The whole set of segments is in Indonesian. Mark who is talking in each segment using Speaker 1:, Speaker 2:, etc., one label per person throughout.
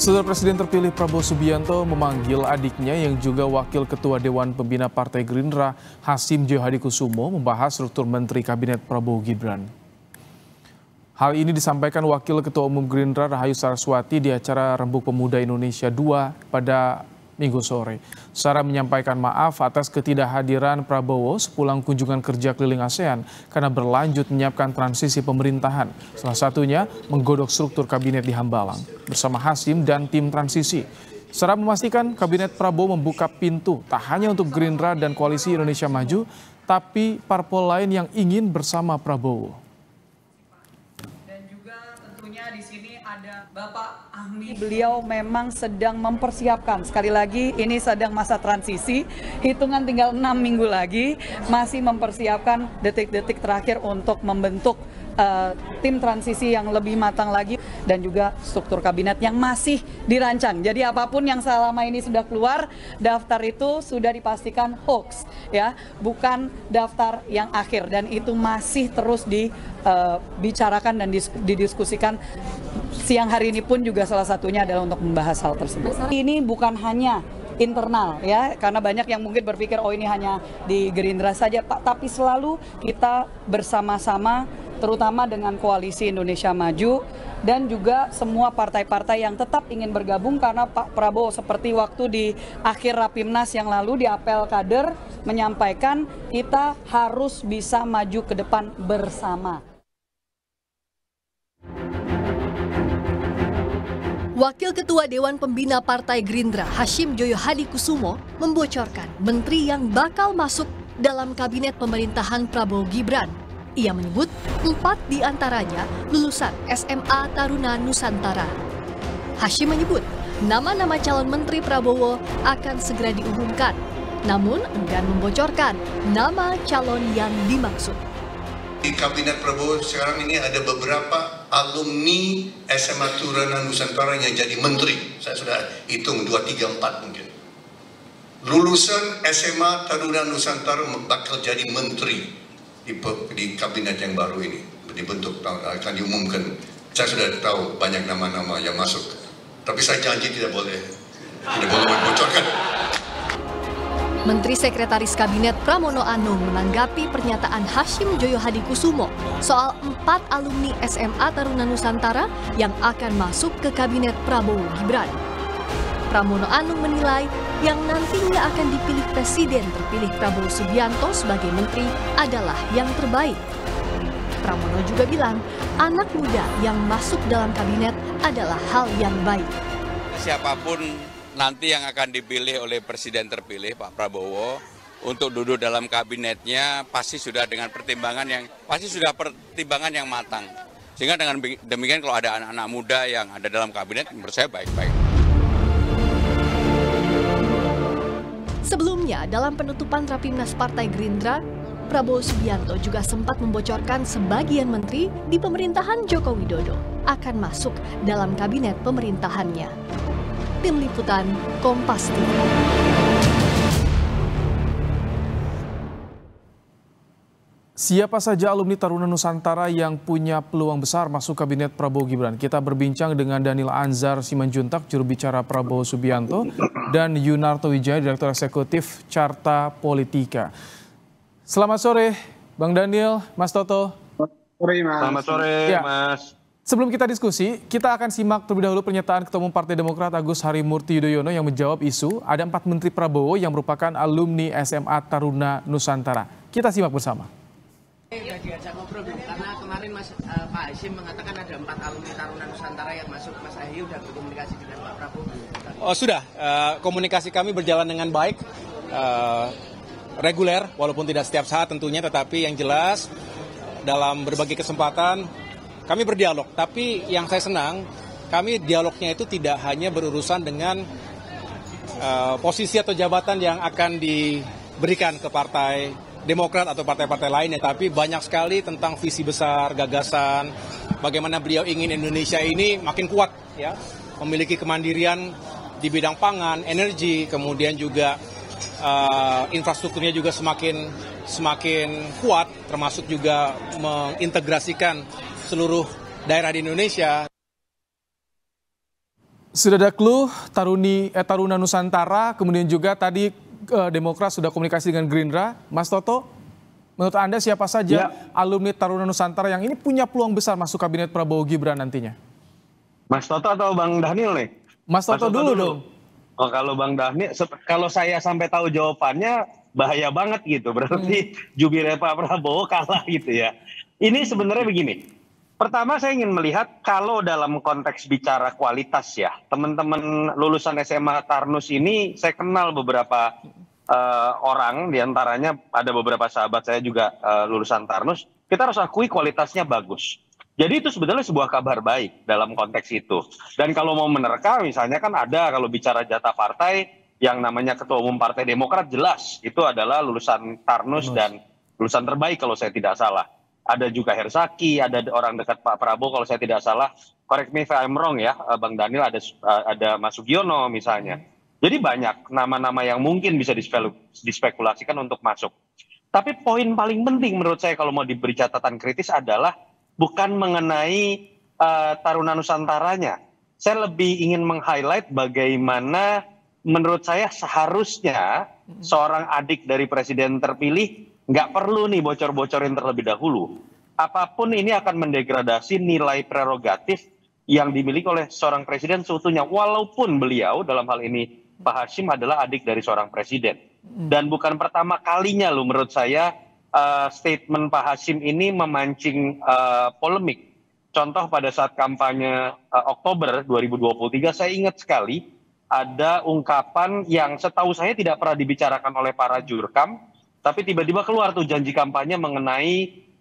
Speaker 1: Saudara Presiden terpilih Prabowo Subianto memanggil adiknya yang juga Wakil Ketua Dewan Pembina Partai Gerindra Hasim Johadikusumo membahas struktur Menteri Kabinet Prabowo Gibran. Hal ini disampaikan Wakil Ketua Umum Gerindra Rahayu Saraswati di acara Rembuk Pemuda Indonesia II pada Minggu sore. Sarah menyampaikan maaf atas ketidakhadiran Prabowo sepulang kunjungan kerja keliling ASEAN karena berlanjut menyiapkan transisi pemerintahan. Salah satunya menggodok struktur kabinet di Hambalang bersama Hasim dan tim transisi. Sarah memastikan kabinet Prabowo membuka pintu tak hanya untuk Gerindra dan Koalisi Indonesia Maju, tapi parpol lain yang ingin bersama Prabowo.
Speaker 2: Dan juga tentunya di sini ada Bapak.
Speaker 3: Beliau memang sedang mempersiapkan. Sekali lagi ini sedang masa transisi. Hitungan tinggal enam minggu lagi. Masih mempersiapkan detik-detik terakhir untuk membentuk uh, tim transisi yang lebih matang lagi dan juga struktur kabinet yang masih dirancang. Jadi apa pun yang selama ini sudah keluar, daftar itu sudah dipastikan hoax ya, bukan daftar yang akhir. Dan itu masih terus dibicarakan uh, dan didiskusikan. Siang hari ini pun juga salah satunya adalah untuk membahas hal tersebut. Ini bukan hanya internal ya. Karena banyak yang mungkin berpikir oh ini hanya di Gerindra saja. Pak tapi selalu kita bersama-sama terutama dengan koalisi Indonesia Maju dan juga semua partai-partai yang tetap ingin bergabung karena Pak Prabowo seperti waktu di akhir Rapimnas yang lalu di apel kader menyampaikan kita harus bisa maju ke depan bersama.
Speaker 4: Wakil Ketua Dewan Pembina Partai Gerindra Hashim Joyo Hadi Kusumo membocorkan menteri yang bakal masuk dalam kabinet pemerintahan Prabowo Gibran. Ia menyebut empat di antaranya lulusan SMA Taruna Nusantara. Hashim menyebut nama-nama calon menteri Prabowo akan segera diumumkan, namun enggan membocorkan nama calon yang dimaksud.
Speaker 5: Di Kabinet Prabowo sekarang ini ada beberapa alumni SMA Turana Nusantara yang jadi menteri. Saya sudah hitung 2, 3, 4 mungkin. Lulusan SMA Taruna Nusantara bakal jadi menteri di, di kabinet yang baru ini. Dibentuk, akan diumumkan. Saya sudah tahu banyak nama-nama yang masuk. Tapi saya janji tidak boleh, tidak boleh membocorkan.
Speaker 4: Menteri Sekretaris Kabinet Pramono Anung menanggapi pernyataan Hashim Joyo Hadi Kusumo soal empat alumni SMA Taruna Nusantara yang akan masuk ke Kabinet Prabowo Gibran. Pramono Anung menilai yang nantinya akan dipilih Presiden terpilih Prabowo Subianto sebagai Menteri adalah yang terbaik. Pramono juga bilang anak muda yang masuk dalam kabinet adalah hal yang baik.
Speaker 6: Siapa pun nanti yang akan dipilih oleh Presiden terpilih Pak Prabowo untuk duduk dalam kabinetnya pasti sudah dengan pertimbangan yang pasti sudah pertimbangan yang matang. Sehingga dengan demikian kalau ada anak-anak muda yang ada dalam kabinet menurut saya baik-baik.
Speaker 4: Sebelumnya dalam penutupan Rapimnas Partai Gerindra, Prabowo Subianto juga sempat membocorkan sebagian menteri di pemerintahan Joko Widodo akan masuk dalam kabinet pemerintahannya. Tim Liputan Kompas TV.
Speaker 1: Siapa saja alumni Taruna Nusantara yang punya peluang besar masuk kabinet Prabowo Gibran? Kita berbincang dengan Daniel Anzar Simanjuntak, juru bicara Prabowo Subianto, dan Yunarto Wijaya, Direktur Eksekutif Carta Politika. Selamat sore, Bang Daniel, Mas Toto.
Speaker 7: Sore, Mas.
Speaker 8: Selamat sore, ya. Mas.
Speaker 1: Sebelum kita diskusi, kita akan simak terlebih dahulu pernyataan Ketua Umum Partai Demokrat Agus Harimurti Yudhoyono yang menjawab isu ada empat Menteri Prabowo yang merupakan alumni SMA Taruna Nusantara. Kita simak bersama.
Speaker 9: Sudah diajak ngobrol dulu, karena kemarin Mas uh, Pak Hashim mengatakan ada empat alumni Taruna Nusantara yang masuk. Mas Ahy sudah berkomunikasi dengan Pak Prabowo?
Speaker 8: Oh sudah, uh, komunikasi kami berjalan dengan baik, uh, reguler, walaupun tidak setiap saat tentunya, tetapi yang jelas dalam berbagai kesempatan kami berdialog, tapi yang saya senang, kami dialognya itu tidak hanya berurusan dengan uh, posisi atau jabatan yang akan diberikan ke partai Demokrat atau partai-partai lainnya, tapi banyak sekali tentang visi besar, gagasan, bagaimana beliau ingin Indonesia ini makin kuat, ya, memiliki kemandirian di bidang pangan, energi, kemudian juga uh, infrastrukturnya juga semakin semakin kuat, termasuk juga mengintegrasikan seluruh daerah di Indonesia.
Speaker 1: Sudah ada clue Taruni eh, Taruna Nusantara, kemudian juga tadi eh, Demokrat sudah komunikasi dengan Gerindra. Mas Toto, menurut Anda siapa saja
Speaker 7: Ya.
Speaker 1: alumni Taruna Nusantara yang ini punya peluang besar masuk kabinet Prabowo Gibran nantinya?
Speaker 7: Mas Toto atau Bang Daniel nih?
Speaker 1: Mas Toto dulu dong.
Speaker 7: Oh kalau Bang Daniel, kalau saya sampai tahu jawabannya bahaya banget gitu. Berarti jubirnya Pak Prabowo kalah gitu ya. Ini sebenarnya begini. Pertama saya ingin melihat kalau dalam konteks bicara kualitas ya, teman-teman lulusan SMA Tarnus ini saya kenal beberapa eh, orang, di antaranya ada beberapa sahabat saya juga eh, lulusan Tarnus. Kita harus akui kualitasnya bagus. Jadi itu sebetulnya sebuah kabar baik dalam konteks itu. Dan kalau mau menerka misalnya kan ada kalau bicara jatah partai yang namanya ketua umum Partai Demokrat jelas itu adalah lulusan Tarnus dan lulusan terbaik kalau saya tidak salah. Ada juga Hersaki, ada orang dekat Pak Prabowo kalau saya tidak salah. Correct me if I'm wrong ya, eh, Bang Daniel ada eh, ada Mas Sugiono misalnya. Jadi banyak nama-nama yang mungkin bisa dispekulasikan untuk masuk. Tapi poin paling penting menurut saya kalau mau diberi catatan kritis adalah bukan mengenai eh, Taruna Nusantaranya. Saya lebih ingin meng-highlight bagaimana menurut saya seharusnya seorang adik dari presiden terpilih nggak perlu nih bocor-bocorin terlebih dahulu. Apa pun ini akan mendegradasi nilai prerogatif yang dimiliki oleh seorang presiden seutuhnya. Walaupun beliau dalam hal ini Pak Hashim adalah adik dari seorang presiden. Dan bukan pertama kalinya loh menurut saya eh, statement Pak Hashim ini memancing eh, polemik. Contoh pada saat kampanye eh, Oktober 2023 saya ingat sekali ada ungkapan yang setahu saya tidak pernah dibicarakan oleh para jurkam, tapi tiba-tiba keluar tuh janji kampanye mengenai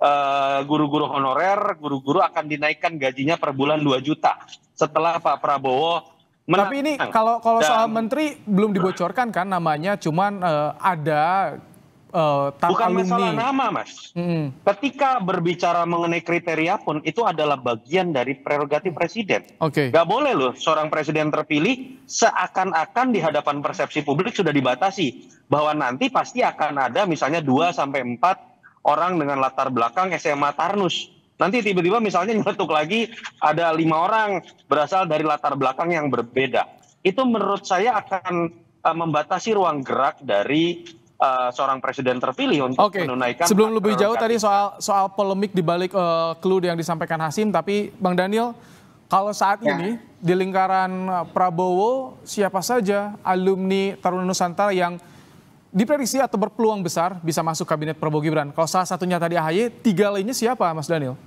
Speaker 7: eh, guru-guru honorer, guru-guru akan dinaikkan gajinya per bulan 2 juta setelah Pak Prabowo menang.
Speaker 1: Tapi ini kalau kalau
Speaker 7: Dan-
Speaker 1: soal menteri belum dibocorkan kan namanya, cuman eh, ada tar
Speaker 7: bukan
Speaker 1: alumni.
Speaker 7: masalah nama, Mas.
Speaker 1: Mm-mm.
Speaker 7: Ketika berbicara mengenai kriteria pun itu adalah bagian dari prerogatif presiden.
Speaker 1: Oke.
Speaker 7: Gak boleh loh seorang presiden terpilih seakan-akan di hadapan persepsi publik sudah dibatasi bahwa nanti pasti akan ada misalnya 2 sampai 4 orang dengan latar belakang SMA Tarnus. Nanti tiba-tiba misalnya nyeletuk lagi ada lima orang berasal dari latar belakang yang berbeda. Itu menurut saya akan eh, membatasi ruang gerak dari eh, seorang presiden terpilih untuk
Speaker 1: Oke,
Speaker 7: menunaikan
Speaker 1: sebelum lebih jauh tadi soal soal polemik di balik clue yang disampaikan Hasim, tapi Bang Daniel, kalau saat
Speaker 7: Ya.
Speaker 1: ini di lingkaran eh, Prabowo siapa saja alumni Taruna Nusantara yang diprediksi atau berpeluang besar bisa masuk kabinet Prabowo Gibran? Kalau salah satunya tadi AHY, tiga lainnya siapa, Mas Daniel?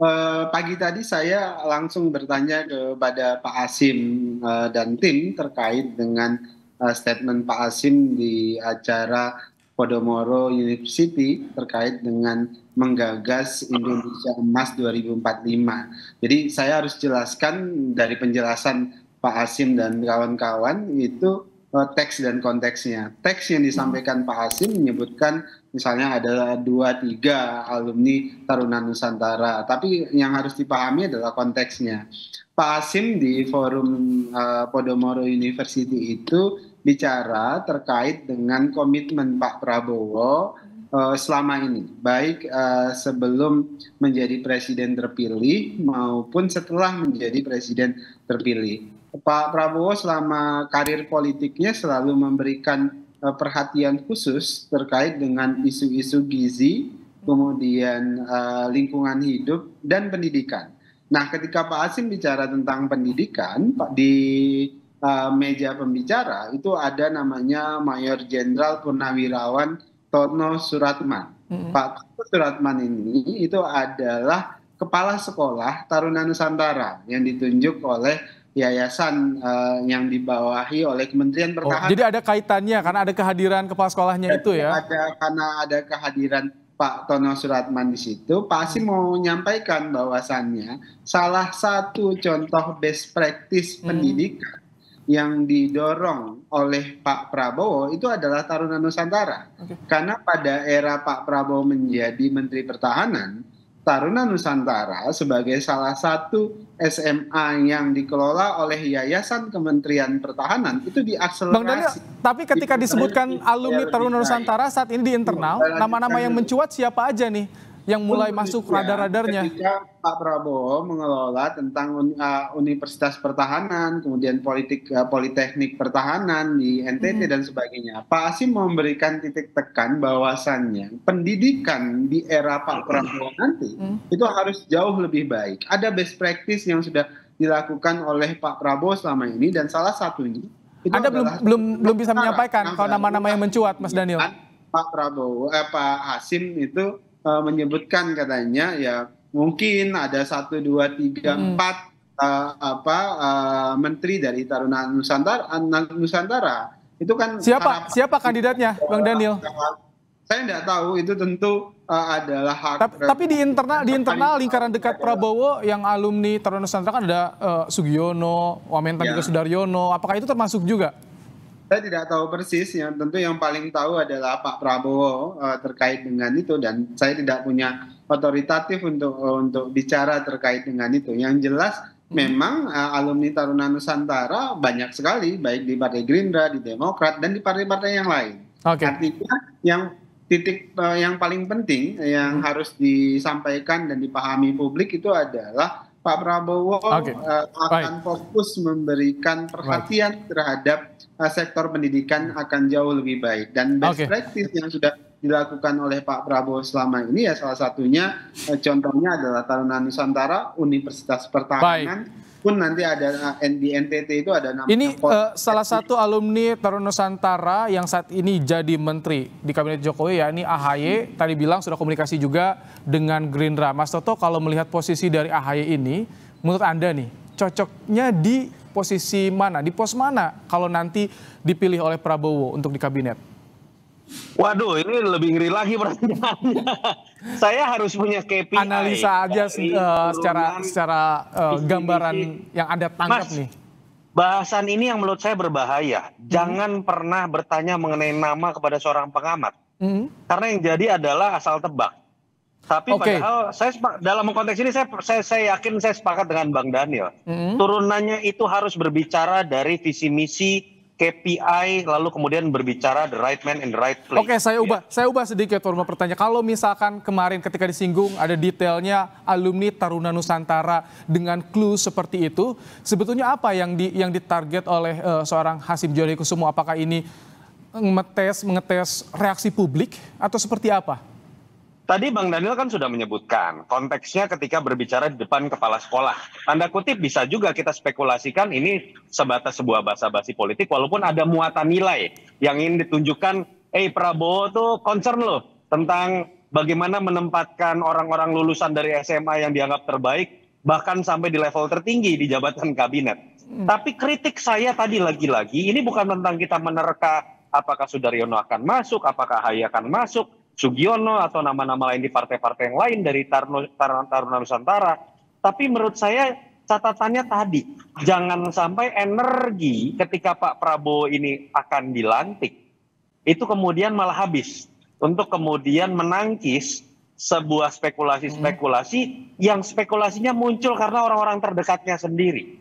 Speaker 10: Eh, pagi tadi saya langsung bertanya kepada Pak Asim eh, dan tim terkait dengan eh, statement Pak Asim di acara Podomoro University terkait dengan menggagas Indonesia Emas 2045. Jadi saya harus jelaskan dari penjelasan Pak Asim dan kawan-kawan itu eh, teks dan konteksnya. Teks yang disampaikan Pak Asim menyebutkan misalnya ada dua tiga alumni Taruna Nusantara, tapi yang harus dipahami adalah konteksnya. Pak Asim di forum eh, Podomoro University itu bicara terkait dengan komitmen Pak Prabowo eh, selama ini, baik eh, sebelum menjadi presiden terpilih maupun setelah menjadi presiden terpilih. Pak Prabowo selama karir politiknya selalu memberikan eh, perhatian khusus terkait dengan isu-isu gizi, kemudian eh, lingkungan hidup dan pendidikan. Nah, ketika Pak Asim bicara tentang pendidikan, Pak di meja pembicara itu ada namanya Mayor Jenderal Purnawirawan Tono Suratman. Pak Tono Suratman ini itu adalah kepala sekolah Taruna Nusantara yang ditunjuk oleh yayasan eh, yang dibawahi oleh Kementerian
Speaker 1: Oh,
Speaker 10: Pertahanan.
Speaker 1: jadi ada kaitannya karena ada kehadiran kepala sekolahnya itu ya.
Speaker 10: Ada karena ada kehadiran Pak Tono Suratman di situ, Asim mau menyampaikan bahwasannya salah satu contoh best practice
Speaker 1: Hmm.
Speaker 10: pendidikan yang didorong oleh Pak Prabowo itu adalah Taruna Nusantara. Karena pada era Pak Prabowo menjadi Menteri Pertahanan, Taruna Nusantara sebagai salah satu SMA yang dikelola oleh Yayasan Kementerian Pertahanan itu diakselerasi.
Speaker 1: Bang Daniel, tapi ketika disebutkan alumni Taruna Nusantara saat ini di internal, nama-nama yang mencuat siapa aja nih yang mulai masuk
Speaker 10: Ya,
Speaker 1: radar-radarnya.
Speaker 10: Ketika Pak Prabowo mengelola tentang uh, Universitas Pertahanan, kemudian politik uh, Politeknik Pertahanan di NTT dan sebagainya, Pak Asim memberikan titik tekan bahwasannya pendidikan di era Pak Prabowo nanti itu harus jauh lebih baik. Ada best practice yang sudah dilakukan oleh Pak Prabowo selama ini dan salah satunya itu
Speaker 1: Anda belum belum belum bisa menyampaikan kalau nama-nama yang mencuat, Mas Daniel.
Speaker 10: Pak Prabowo, eh, Pak Hasim itu eh, menyebutkan katanya ya mungkin ada satu dua tiga
Speaker 1: Hmm.
Speaker 10: empat eh, apa eh, menteri dari Taruna Nusantara, Nusantara itu kan
Speaker 1: Siapa siapa kandidatnya, Bang Daniel?
Speaker 10: Saya tidak tahu itu tentu eh, adalah hak.
Speaker 1: Tapi, tapi di internal di internal lingkaran dekat Prabowo yang alumni Taruna Nusantara kan ada eh, Sugiono, Wamentan
Speaker 10: Ya.
Speaker 1: juga Sudaryono. Apakah itu termasuk juga?
Speaker 10: Saya tidak tahu persis, yang tentu yang paling tahu adalah Pak Prabowo eh, terkait dengan itu dan saya tidak punya otoritatif untuk untuk bicara terkait dengan itu. Yang jelas memang eh, alumni Taruna Nusantara banyak sekali baik di Partai Gerindra, di Demokrat dan di partai-partai yang lain.
Speaker 1: Oke.
Speaker 10: Artinya yang titik eh, yang paling penting yang harus disampaikan dan dipahami publik itu adalah Pak Prabowo
Speaker 1: Oke.
Speaker 10: eh, akan fokus memberikan perhatian terhadap eh, sektor pendidikan akan jauh lebih baik dan best
Speaker 1: Oke.
Speaker 10: practice yang sudah dilakukan oleh Pak Prabowo selama ini ya salah satunya eh, contohnya adalah Taruna Nusantara Universitas Pertahanan pun nanti ada eh, di NTT itu ada namanya
Speaker 1: Ini eh, salah satu alumni Taruna Nusantara yang saat ini jadi menteri di kabinet Jokowi ya ini AHY tadi bilang sudah komunikasi juga dengan Gerindra. Mas Toto kalau melihat posisi dari AHY ini menurut Anda nih cocoknya di posisi mana, di pos mana kalau nanti dipilih oleh Prabowo untuk di kabinet?
Speaker 7: Waduh, ini lebih ngeri lagi pertanyaannya. Saya harus punya KPI.
Speaker 1: Analisa aja
Speaker 7: dari
Speaker 1: eh, secara secara
Speaker 7: visi
Speaker 1: gambaran yang Anda tangkap
Speaker 7: Mas,
Speaker 1: nih.
Speaker 7: Bahasan ini yang menurut saya berbahaya. Jangan pernah bertanya mengenai nama kepada seorang pengamat.
Speaker 1: Hmm.
Speaker 7: Karena yang jadi adalah asal tebak. Tapi
Speaker 1: Oke.
Speaker 7: padahal saya dalam konteks ini saya, saya saya yakin saya sepakat dengan Bang Daniel.
Speaker 1: Hmm.
Speaker 7: Turunannya itu harus berbicara dari visi misi KPI lalu kemudian berbicara the right man in the right place.
Speaker 1: Oke, saya ubah, saya ubah sedikit format pertanyaan. Kalau misalkan kemarin ketika disinggung ada detailnya alumni Taruna Nusantara dengan clue seperti itu, sebetulnya apa yang di yang ditarget oleh eh, seorang Hasim Joyo Kusumo? Apakah ini mengetes mengetes reaksi publik atau seperti apa?
Speaker 7: Tadi Bang Daniel kan sudah menyebutkan konteksnya ketika berbicara di depan kepala sekolah. Tanda kutip bisa juga kita spekulasikan ini sebatas sebuah basa-basi politik walaupun ada muatan nilai yang ingin ditunjukkan, eh Prabowo tuh concern loh tentang bagaimana menempatkan orang-orang lulusan dari SMA yang dianggap terbaik bahkan sampai di level tertinggi di jabatan kabinet. Tapi kritik saya tadi lagi-lagi ini bukan tentang kita menerka apakah Sudaryono akan masuk, apakah Hayi akan masuk, Sugiono atau nama-nama lain di partai-partai yang lain dari Tarno, Tar- Taruna Nusantara. Tapi menurut saya catatannya tadi, jangan sampai energi ketika Pak Prabowo ini akan dilantik, itu kemudian malah habis untuk kemudian menangkis sebuah spekulasi-spekulasi yang spekulasinya muncul karena orang-orang terdekatnya sendiri.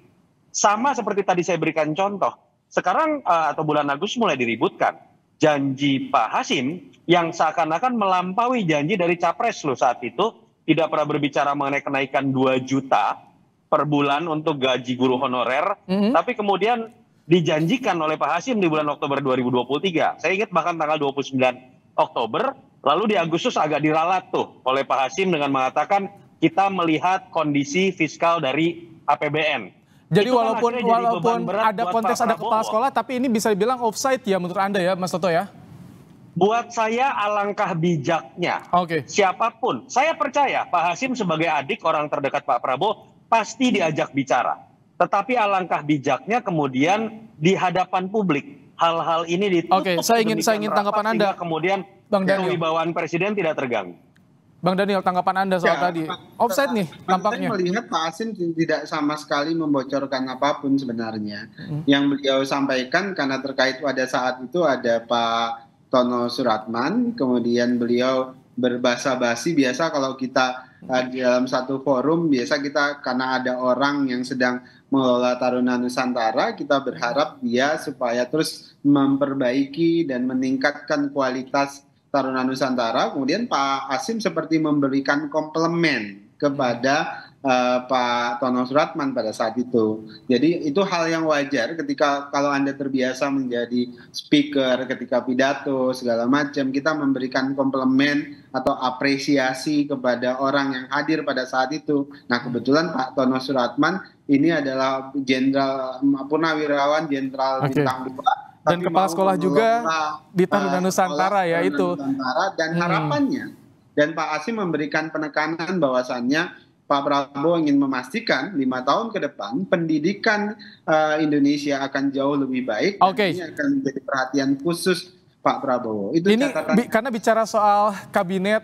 Speaker 7: Sama seperti tadi saya berikan contoh, sekarang eh, atau bulan Agustus mulai diributkan janji Pak Hasim yang seakan-akan melampaui janji dari capres loh saat itu tidak pernah berbicara mengenai kenaikan 2 juta per bulan untuk gaji guru honorer,
Speaker 1: Mhm.
Speaker 7: tapi kemudian dijanjikan oleh Pak Hasim di bulan Oktober 2023. Saya ingat bahkan tanggal 29 Oktober, lalu di Agustus agak diralat tuh oleh Pak Hasim dengan mengatakan kita melihat kondisi fiskal dari APBN.
Speaker 1: Jadi
Speaker 7: Itu kan
Speaker 1: walaupun
Speaker 7: jadi
Speaker 1: walaupun ada konteks ada kepala sekolah, tapi ini bisa dibilang offside ya menurut Anda ya, Mas Toto ya?
Speaker 7: Buat saya alangkah bijaknya
Speaker 1: Oke.
Speaker 7: siapa pun. Saya percaya Pak Hasim sebagai adik orang terdekat Pak Prabowo pasti diajak bicara. Tetapi alangkah bijaknya kemudian di hadapan publik hal-hal ini ditutup.
Speaker 1: Oke, saya ingin- saya ingin tanggapan
Speaker 7: rapat
Speaker 1: Anda,
Speaker 7: kemudian
Speaker 1: Bang Daniel.
Speaker 7: kewibawaan presiden tidak terganggu.
Speaker 1: Bang Daniel, tanggapan Anda soal
Speaker 10: Ya,
Speaker 1: tadi. Offside nih
Speaker 10: Pak-
Speaker 1: nampaknya.
Speaker 10: Saya melihat Pak Asim tidak sama sekali membocorkan apa pun sebenarnya.
Speaker 1: Hmm.
Speaker 10: Yang beliau sampaikan karena terkait pada saat itu ada Pak Tono Suratman, kemudian beliau berbahasa basi biasa kalau kita uh, di dalam satu forum biasa kita karena ada orang yang sedang mengelola Taruna Nusantara kita berharap dia supaya terus memperbaiki dan meningkatkan kualitas Taruna Nusantara, kemudian Pak Asim seperti memberikan komplement kepada uh, Pak Tono Suratman pada saat itu. Jadi itu hal yang wajar ketika kalau Anda terbiasa menjadi speaker ketika pidato segala macam, kita memberikan komplement atau apresiasi kepada orang yang hadir pada saat itu. Nah kebetulan Pak Tono Suratman ini adalah jenderal purnawirawan jenderal
Speaker 1: okay.
Speaker 10: bintang dua
Speaker 1: dan kepala sekolah juga di Taruna Nusantara ya itu.
Speaker 10: Nusantara dan hmm. harapannya dan Pak Asim memberikan penekanan bahwasannya Pak Prabowo ingin memastikan lima tahun ke depan pendidikan uh, Indonesia akan jauh lebih baik.
Speaker 1: Okay.
Speaker 10: Ini akan menjadi perhatian khusus Pak Prabowo.
Speaker 1: Itu ini bi karena bicara soal kabinet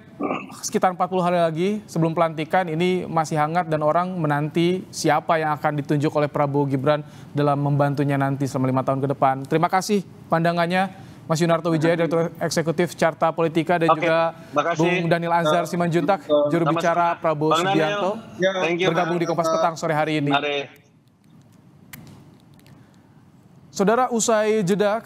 Speaker 1: sekitar 40 hari lagi sebelum pelantikan ini masih hangat dan orang menanti siapa yang akan ditunjuk oleh Prabowo Gibran dalam membantunya nanti selama lima tahun ke depan. Terima kasih pandangannya Mas Yunarto Wijaya, Direktur Eksekutif Carta Politika dan Oke, juga Bung Daniel Azhar Simanjuntak, juru bicara Prabowo Subianto, ya, bergabung di Kompas Petang sore hari ini. Saudara usai jeda